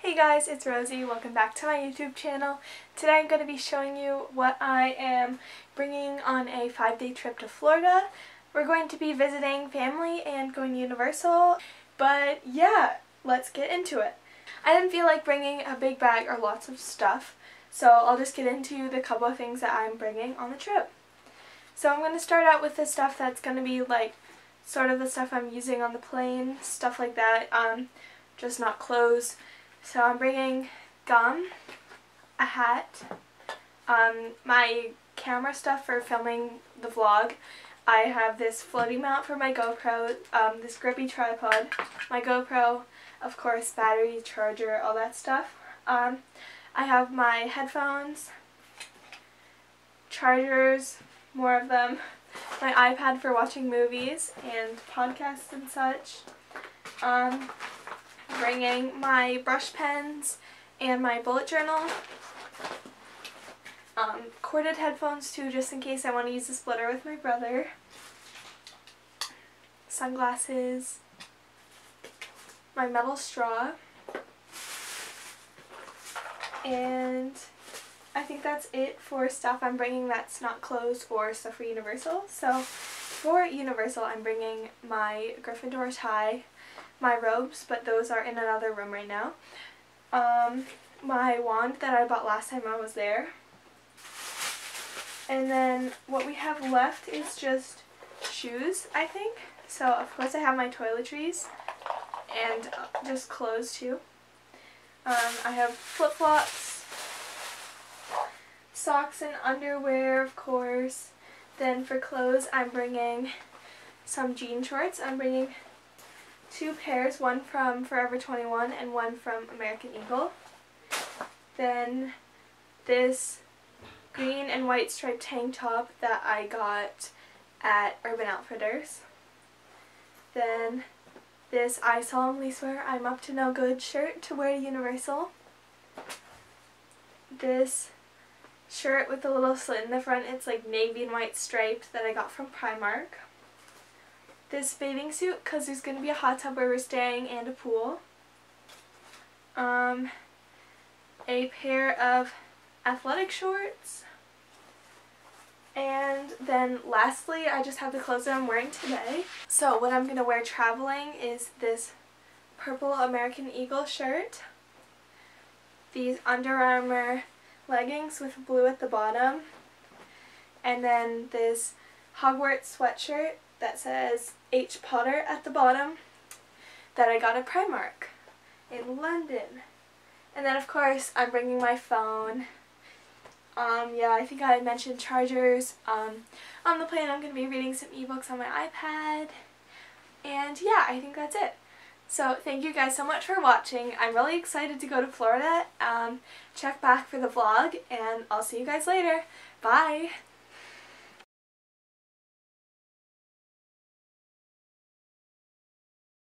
Hey guys, it's Rosie. Welcome back to my YouTube channel. Today I'm going to be showing you what I am bringing on a five-day trip to Florida. We're going to be visiting family and going to Universal, but yeah, let's get into it. I didn't feel like bringing a big bag or lots of stuff, so I'll just get into the couple of things that I'm bringing on the trip. So I'm going to start out with the stuff that's going to be like sort of the stuff I'm using on the plane, stuff like that, um, just not clothes. So I'm bringing gum, a hat, um, my camera stuff for filming the vlog. I have this floating mount for my GoPro, um, this grippy tripod, my GoPro, of course, battery, charger, all that stuff. Um, I have my headphones, chargers, more of them, my iPad for watching movies and podcasts and such. Um, bringing my brush pens and my bullet journal. Um, corded headphones too, just in case I want to use the splitter with my brother. Sunglasses. My metal straw. And I think that's it for stuff I'm bringing that's not clothes or stuff for Universal. So for Universal, I'm bringing my Gryffindor tie my robes, but those are in another room right now. Um, my wand that I bought last time I was there. And then what we have left is just shoes, I think. So of course I have my toiletries and just clothes too. Um, I have flip-flops, socks and underwear of course. Then for clothes I'm bringing some jean shorts. I'm bringing two pairs, one from Forever 21 and one from American Eagle. Then this green and white striped tank top that I got at Urban Outfitters. Then this I solemnly swear I'm up to no good shirt to wear to Universal. This shirt with a little slit in the front, it's like navy and white striped that I got from Primark this bathing suit because there's going to be a hot tub where we're staying and a pool. Um, a pair of athletic shorts. And then lastly, I just have the clothes that I'm wearing today. So what I'm going to wear traveling is this purple American Eagle shirt, these Under Armour leggings with blue at the bottom, and then this Hogwarts sweatshirt that says H. Potter at the bottom that I got at Primark in London. And then of course I'm bringing my phone. Um, yeah, I think I mentioned chargers. Um, on the plane I'm going to be reading some ebooks on my iPad. And yeah, I think that's it. So thank you guys so much for watching. I'm really excited to go to Florida. Um, check back for the vlog and I'll see you guys later. Bye!